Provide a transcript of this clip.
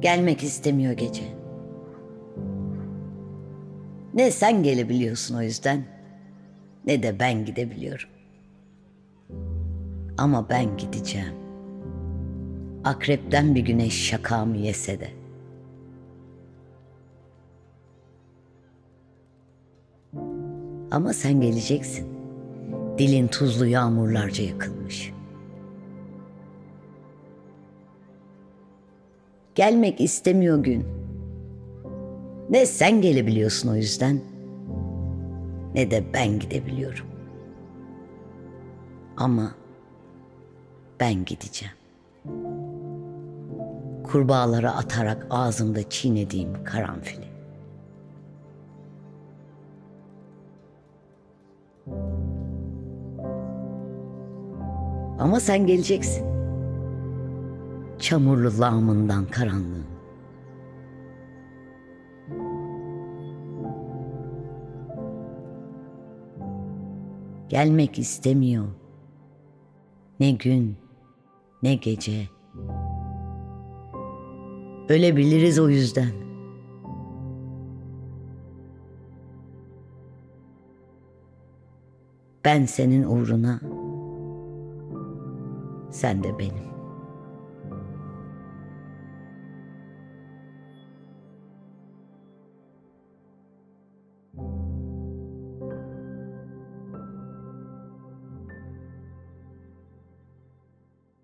Gelmek istemiyor gece. Ne sen gelebiliyorsun o yüzden ne de ben gidebiliyorum. Ama ben gideceğim. Akrepten bir güneş şakamı yese de. Ama sen geleceksin. Dilin tuzlu yağmurlarca yakılmış. Gelmek istemiyor gün. Ne sen gelebiliyorsun o yüzden ne de ben gidebiliyorum. Ama ben gideceğim. Kurbağalara atarak ağzımda çiğnediğim karanfili. Ama sen geleceksin. Çamurlu lağımından karanlığın. Gelmek istemiyor. Ne gün, ne gece. Ölebiliriz o yüzden. Ben senin uğruna, sen de benim.